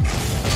Yeah.